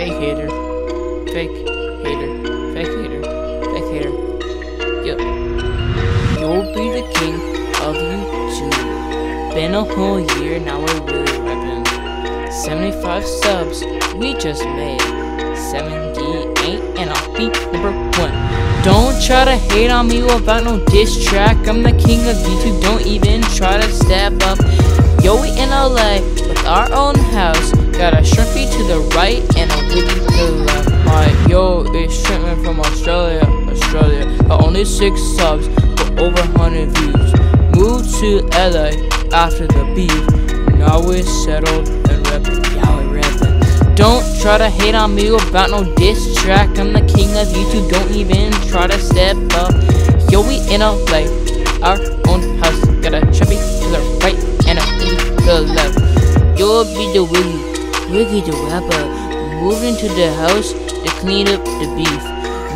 Fake hater. Fake hater. Fake hater. Fake hater. Yep. You'll be the king of YouTube. Been a whole year, now we're really rapping. 75 subs, we just made. 78, and I'll be number one. Don't try to hate on me without no diss track. I'm the king of YouTube, don't even try to step up. Yo, we in LA with our own house. Got a shrimpy to the right and a Wiggi to the left. My yo is shrimping from Australia, Australia. Got only six subs, but over 100 views. Moved to LA after the beef. Now we're settled and reppin'. Yeah, we reppin'. Don't try to hate on me about no diss track. I'm the king of YouTube. Don't even try to step up. Yo, we in LA, our own house. Got a trippy to the right and a Wiggi to the left. You'll be the Wiggi, Wiggi the rapper. Moved into the house to clean up the beef.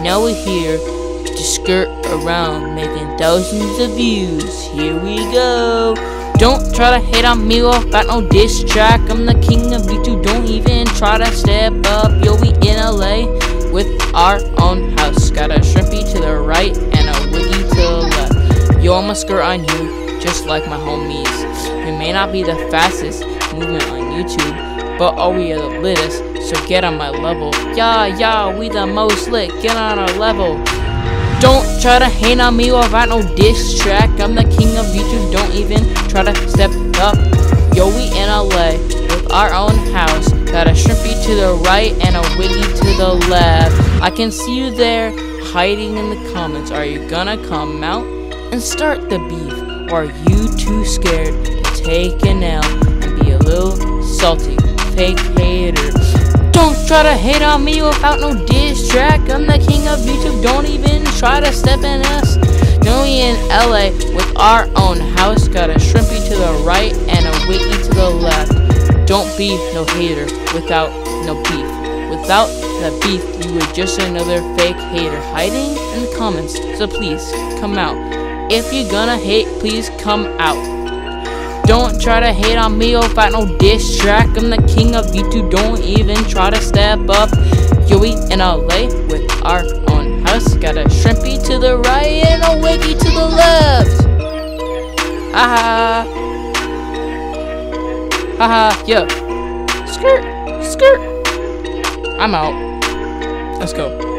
Now we're here to skirt around, making thousands of views. Here we go. Don't try to hate on me about no diss track. I'm the king of YouTube. Don't even try to step up. Yo, we in LA with our own house. Got a shrimpy to the right and a Wiggi to the left. Yo, I'ma skirt on you just like my homies. We may not be the fastest movement on YouTube, but all we are the littest. So get on my level. Yeah, yeah, we the most lit. Get on our level. Don't try to hate on me about no diss track. I'm the king of YouTube. Don't even try to step up. Yo, we in LA with our own house. Got a shrimpy to the right and a Wiggi to the left. I can see you there hiding in the comments. Are you gonna come out and start the beef? Or are you too scared to take an L and be a little salty, fake hater? Don't try to hate on me without no diss track. I'm the king of YouTube. Don't even try to step in us. Know we in LA with our own house. Got a shrimpy to the right and a Wiggi to the left. Don't be no hater without no beef. Without the beef, you were just another fake hater hiding in the comments. So please come out. If you're gonna hate, please come out. Don't try to hate on me oh, or fight no diss track. I'm the king of YouTube. Don't even try to step up. Yo, we in LA with our own house. Got a shrimpy to the right and a Wiggi to the left. Haha. Haha, yeah. Skirt, skirt. I'm out. Let's go.